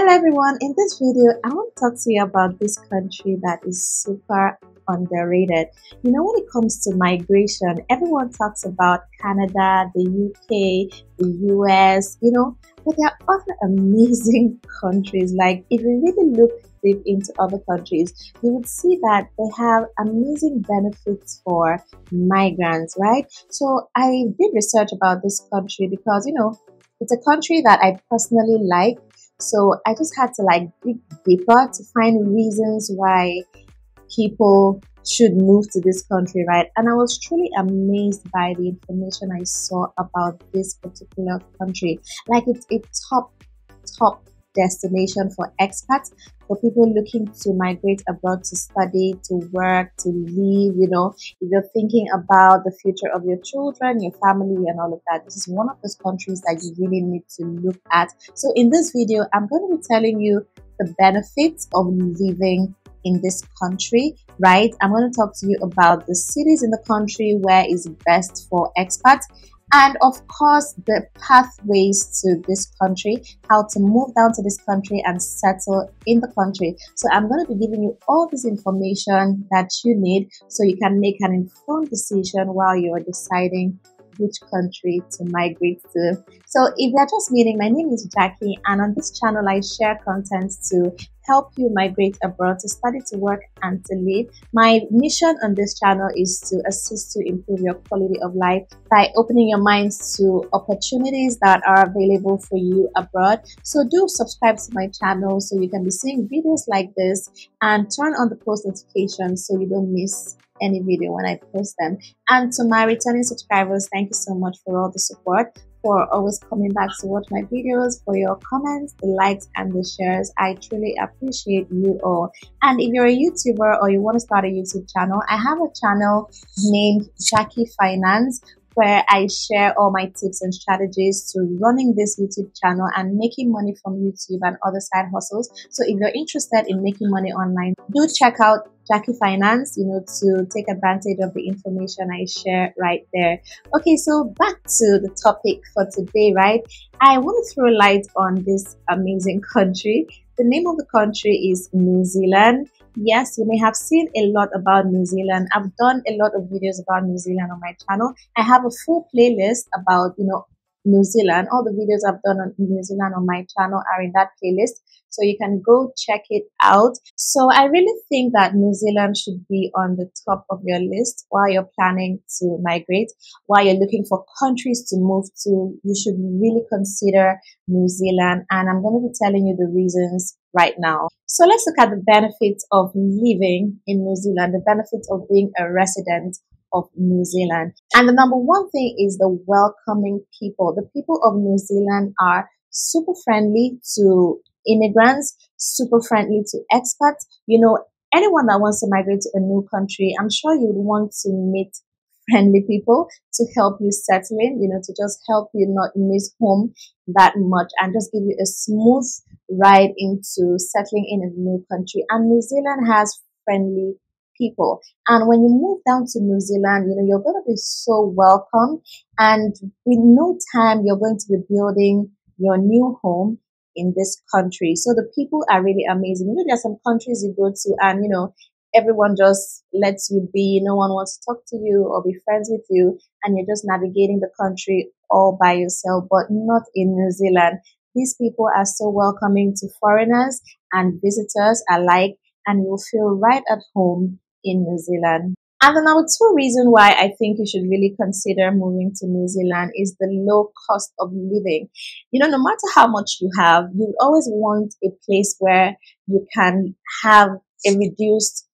Hello everyone, in this video I want to talk to you about this country that is super underrated. You know when it comes to migration, everyone talks about Canada, the UK, the US, you know, but there are other amazing countries. Like if you really look deep into other countries, you would see that they have amazing benefits for migrants, right? So I did research about this country because, you know, it's a country that I personally like. So I just had to like dig deeper to find reasons why people should move to this country, right? And I was truly amazed by the information I saw about this particular country. Like it's a top, top destination for expats, for people looking to migrate abroad to study, to work, to live. You know, if you're thinking about the future of your children, your family, and all of that, this is one of those countries that you really need to look at. So, in this video, I'm going to be telling you the benefits of living in this country, right? I'm going to talk to you about the cities in the country where is best for expats and of course the pathways to this country how to move down to this country and settle in the country. So i'm going to be giving you all this information that you need so you can make an informed decision while you're deciding which country to migrate to. So if you're just meeting, my name is Jackie and on this channel I share content to help you migrate abroad to study, to work, and to live. My mission on this channel is to assist to improve your quality of life by opening your minds to opportunities that are available for you abroad. So do subscribe to my channel so you can be seeing videos like this and turn on the post notifications so you don't miss any video when I post them. And to my returning subscribers, thank you so much for all the support, for always coming back to watch my videos, for your comments, the likes, and the shares. I truly appreciate you all. And if you're a YouTuber or you want to start a YouTube channel, I have a channel named Jackie Finance where I share all my tips and strategies to running this YouTube channel and making money from YouTube and other side hustles. So if you're interested in making money online, do check out Jackie Finance, you know, to take advantage of the information I share right there. Okay, so back to the topic for today, right? I want to throw light on this amazing country. The name of the country is New Zealand. Yes, you may have seen a lot about New Zealand. I've done a lot of videos about New Zealand on my channel. I have a full playlist about, you know, New Zealand. All the videos I've done on New Zealand on my channel are in that playlist. So you can go check it out. So I really think that New Zealand should be on the top of your list while you're planning to migrate, while you're looking for countries to move to. You should really consider New Zealand. And I'm going to be telling you the reasons right now. So let's look at the benefits of living in New Zealand, the benefits of being a resident of New Zealand. And the number one thing is the welcoming people. The people of New Zealand are super friendly to immigrants, super friendly to expats. You know, anyone that wants to migrate to a new country, I'm sure you would want to meet friendly people to help you settle in, you know, to just help you not miss home that much and just give you a smooth ride into settling in a new country. And New Zealand has friendly people. And when you move down to New Zealand, you know, you're going to be so welcome. And with no time, you're going to be building your new home in this country. So the people are really amazing. You know, there are some countries you go to and, you know, everyone just lets you be. No one wants to talk to you or be friends with you. And you're just navigating the country all by yourself, but not in New Zealand. These people are so welcoming to foreigners and visitors alike, and you'll feel right at home in New Zealand. And the number two reason why I think you should really consider moving to New Zealand is the low cost of living. You know, no matter how much you have, you always want a place where you can have a reduced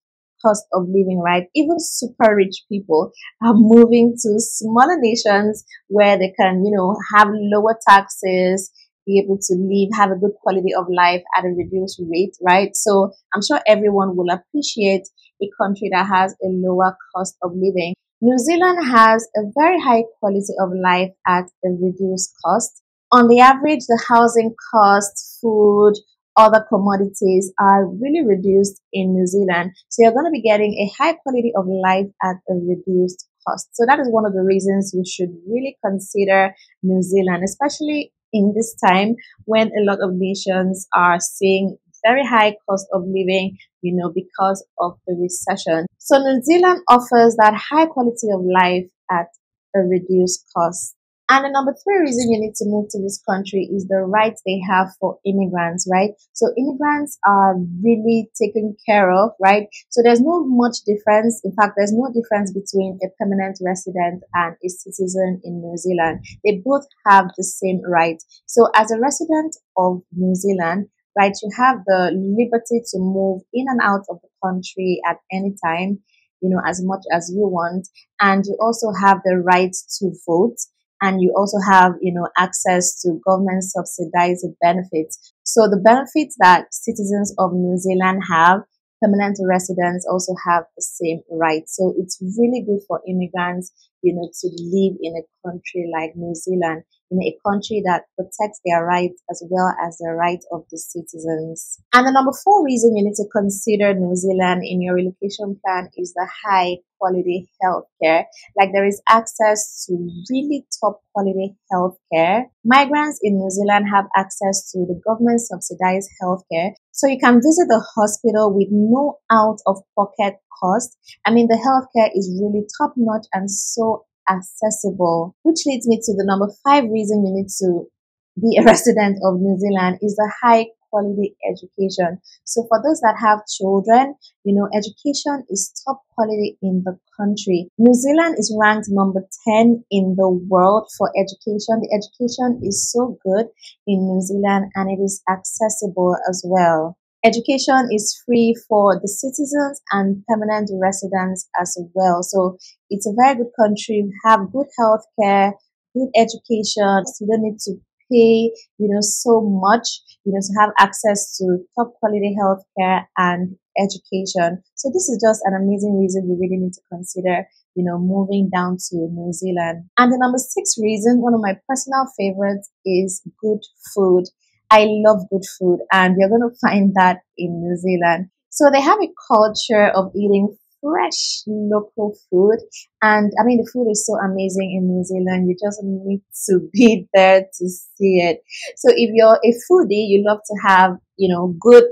cost of living, right? Even super rich people are moving to smaller nations where they can, you know, have lower taxes, be able to live, have a good quality of life at a reduced rate, right? So I'm sure everyone will appreciate a country that has a lower cost of living. New Zealand has a very high quality of life at a reduced cost. On the average, the housing cost, food, other commodities are really reduced in New Zealand. So you're going to be getting a high quality of life at a reduced cost. So that is one of the reasons you should really consider New Zealand, especially in this time when a lot of nations are seeing very high cost of living, you know, because of the recession. So New Zealand offers that high quality of life at a reduced cost. And the number three reason you need to move to this country is the rights they have for immigrants, right? So immigrants are really taken care of, right? So there's no much difference. In fact, there's no difference between a permanent resident and a citizen in New Zealand. They both have the same right. So as a resident of New Zealand, right, you have the liberty to move in and out of the country at any time you know, as much as you want. And you also have the right to vote. And you also have you know access to government subsidized benefits. So the benefits that citizens of new zealand have permanent residents also have the same rights so it's really good for immigrants you know to live in a country like new zealand in a country that protects their rights as well as the rights of the citizens. And the number four reason you need to consider New Zealand in your relocation plan is the high quality healthcare. Like there is access to really top quality healthcare. Migrants in New Zealand have access to the government subsidized healthcare. So you can visit the hospital with no out of pocket cost. I mean, the healthcare is really top notch and so accessible, which leads me to the number five reason you need to be a resident of New Zealand is the high quality education. So for those that have children, you know, education is top quality in the country. New Zealand is ranked number 10 in the world for education. The education is so good in New Zealand and it is accessible as well. Education is free for the citizens and permanent residents as well. So it's a very good country. We have good health care, good education. So you don't need to pay, you know, so much, you know, to have access to top quality health care and education. So this is just an amazing reason you really need to consider, you know, moving down to New Zealand. And the number six reason, one of my personal favorites is good food. I love good food, and you're going to find that in New Zealand. So they have a culture of eating fresh local food. And I mean, the food is so amazing in New Zealand. You just need to be there to see it. So if you're a foodie, you love to have, you know, good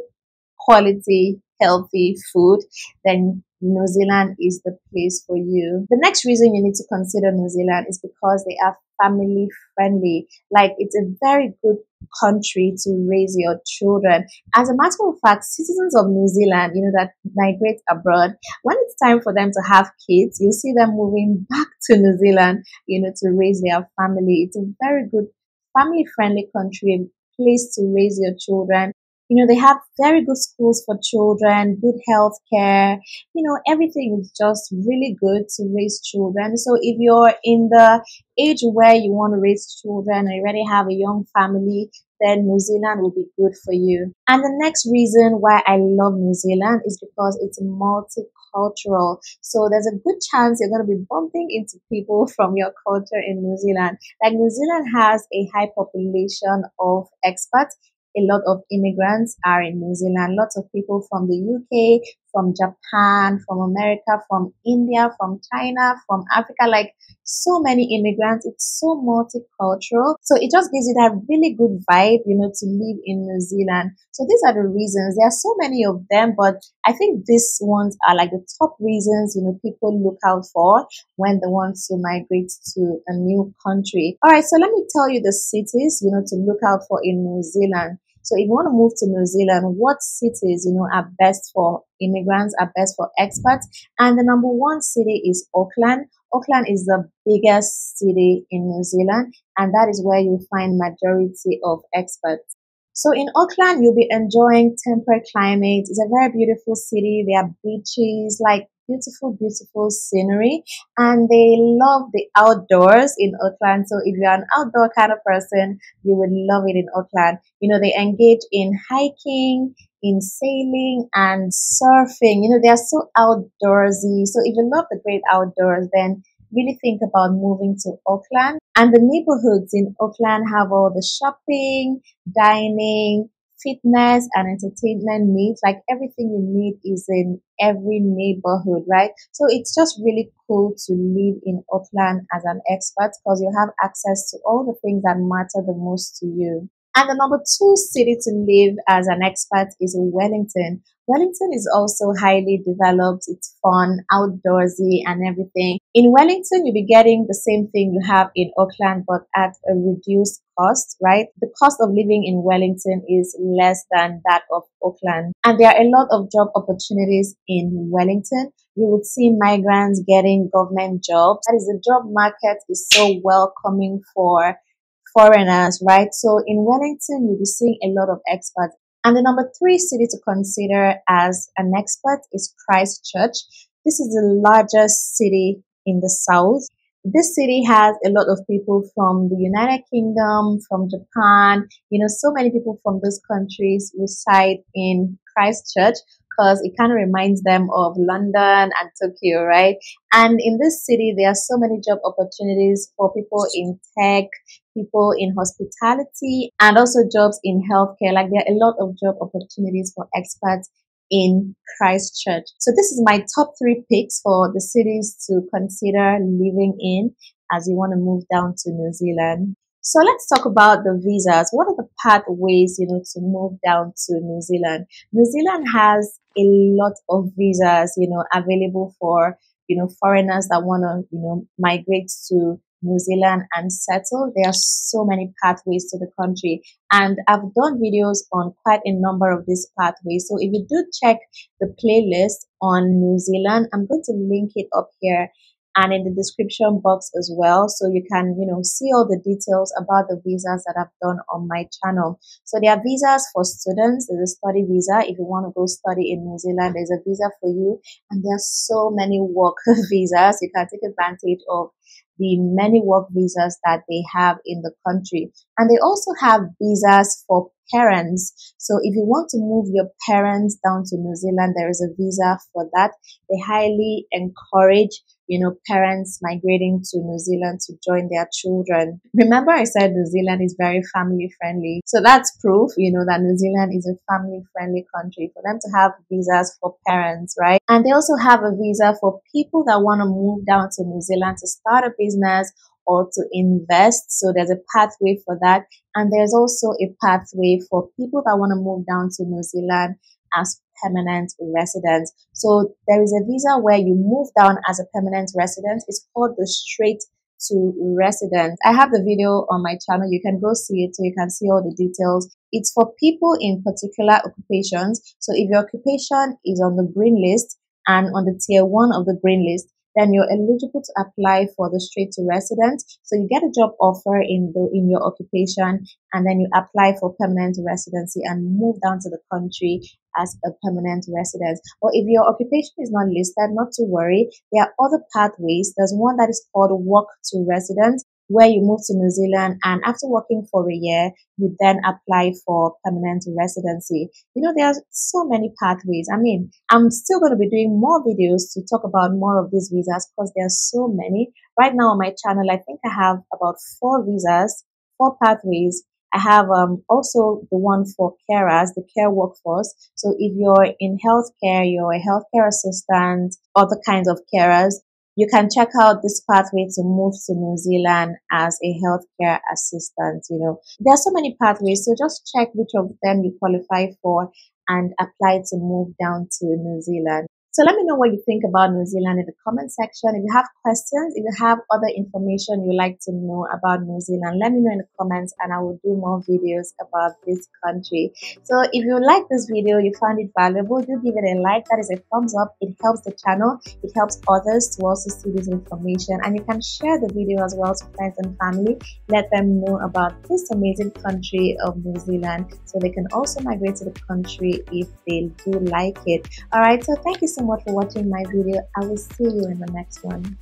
quality, healthy food, then New Zealand is the place for you. The next reason you need to consider New Zealand is because they are family friendly. Like it's a very good country to raise your children. As a matter of fact, citizens of New Zealand, you know, that migrate abroad, when it's time for them to have kids, you see them moving back to New Zealand, you know, to raise their family. It's a very good family friendly country, place to raise your children you know, they have very good schools for children, good health care. You know, everything is just really good to raise children. So if you're in the age where you want to raise children and you already have a young family, then New Zealand will be good for you. And the next reason why I love New Zealand is because it's multicultural. So there's a good chance you're going to be bumping into people from your culture in New Zealand. Like New Zealand has a high population of expats a lot of immigrants are in New Zealand. Lots of people from the UK, from Japan, from America, from India, from China, from Africa, like so many immigrants. It's so multicultural. So it just gives you that really good vibe, you know, to live in New Zealand. So these are the reasons. There are so many of them, but I think these ones are like the top reasons, you know, people look out for when they want to migrate to a new country. All right. So let me tell you the cities, you know, to look out for in New Zealand. So if you want to move to New Zealand, what cities, you know, are best for immigrants, are best for expats? And the number one city is Auckland. Auckland is the biggest city in New Zealand, and that is where you find majority of expats. So in Auckland, you'll be enjoying temperate climate. It's a very beautiful city. There are beaches, like beautiful, beautiful scenery and they love the outdoors in Auckland. So if you're an outdoor kind of person, you would love it in Auckland. You know, they engage in hiking, in sailing and surfing. You know, they are so outdoorsy. So if you love the great outdoors, then really think about moving to Auckland. And the neighborhoods in Auckland have all the shopping, dining, fitness and entertainment needs, like everything you need is in every neighborhood, right? So it's just really cool to live in Auckland as an expat because you have access to all the things that matter the most to you. And the number two city to live as an expat is Wellington. Wellington is also highly developed. It's fun, outdoorsy and everything. In Wellington, you'll be getting the same thing you have in Auckland, but at a reduced cost, right? The cost of living in Wellington is less than that of Auckland. And there are a lot of job opportunities in Wellington. You would see migrants getting government jobs. That is, the job market is so welcoming for foreigners, right? So in Wellington, you'll be seeing a lot of expats. And the number three city to consider as an expat is Christchurch. This is the largest city in the south. This city has a lot of people from the United Kingdom, from Japan, you know, so many people from those countries reside in Christchurch because it kind of reminds them of London and Tokyo, right? And in this city, there are so many job opportunities for people in tech, people in hospitality, and also jobs in healthcare. Like there are a lot of job opportunities for expats in Christchurch. So this is my top three picks for the cities to consider living in as you want to move down to New Zealand. So let's talk about the visas. What are the pathways, you know, to move down to New Zealand? New Zealand has a lot of visas, you know, available for, you know, foreigners that want to, you know, migrate to New Zealand and settle. There are so many pathways to the country. And I've done videos on quite a number of these pathways. So if you do check the playlist on New Zealand, I'm going to link it up here and in the description box as well. So you can, you know, see all the details about the visas that I've done on my channel. So there are visas for students. There's a study visa. If you want to go study in New Zealand, there's a visa for you. And there are so many work visas. You can take advantage of the many work visas that they have in the country. And they also have visas for parents. So if you want to move your parents down to New Zealand, there is a visa for that. They highly encourage you know, parents migrating to New Zealand to join their children. Remember, I said New Zealand is very family friendly. So that's proof, you know, that New Zealand is a family friendly country for them to have visas for parents, right? And they also have a visa for people that want to move down to New Zealand to start a business or to invest. So there's a pathway for that. And there's also a pathway for people that want to move down to New Zealand as permanent residents. So there is a visa where you move down as a permanent resident. It's called the straight to resident. I have the video on my channel. You can go see it so you can see all the details. It's for people in particular occupations. So if your occupation is on the green list and on the tier one of the green list, then you're eligible to apply for the straight to resident. So you get a job offer in the in your occupation and then you apply for permanent residency and move down to the country as a permanent resident. Or if your occupation is not listed, not to worry. There are other pathways. There's one that is called work to residence where you move to New Zealand and after working for a year, you then apply for permanent residency. You know, there are so many pathways. I mean, I'm still going to be doing more videos to talk about more of these visas because there are so many. Right now on my channel, I think I have about four visas, four pathways. I have um, also the one for carers, the care workforce. So if you're in healthcare, you're a healthcare assistant, other kinds of carers, you can check out this pathway to move to New Zealand as a healthcare assistant. You know, there are so many pathways, so just check which of them you qualify for and apply to move down to New Zealand. So let me know what you think about New Zealand in the comment section. If you have questions, if you have other information you'd like to know about New Zealand, let me know in the comments and I will do more videos about this country. So if you like this video, you found it valuable, do give it a like. That is a thumbs up. It helps the channel. It helps others to also see this information. And you can share the video as well to friends and family. Let them know about this amazing country of New Zealand so they can also migrate to the country if they do like it. Alright, so thank you so much for watching my video. I will see you in the next one.